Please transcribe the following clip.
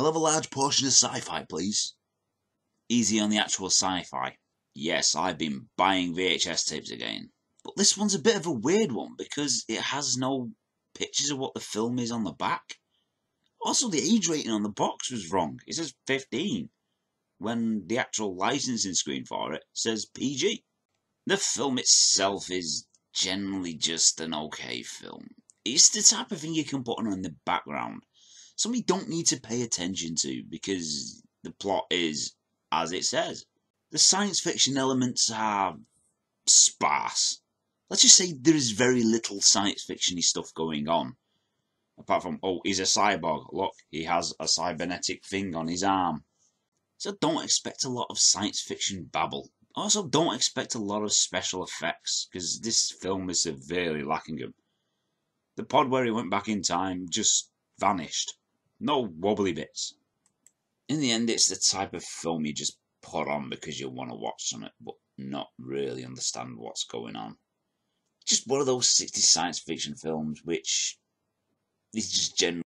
I'll have a large portion of sci-fi, please. Easy on the actual sci-fi. Yes, I've been buying VHS tapes again. But this one's a bit of a weird one because it has no pictures of what the film is on the back. Also, the age rating on the box was wrong. It says 15, when the actual licensing screen for it says PG. The film itself is generally just an okay film. It's the type of thing you can put on in the background. Something you don't need to pay attention to because the plot is as it says. The science fiction elements are sparse. Let's just say there is very little science fictiony stuff going on. Apart from, oh, he's a cyborg. Look, he has a cybernetic thing on his arm. So don't expect a lot of science fiction babble. Also, don't expect a lot of special effects, because this film is severely lacking them. The pod where he went back in time just vanished. No wobbly bits. In the end, it's the type of film you just put on because you want to watch something, but not really understand what's going on. Just one of those 60s science fiction films which is just generally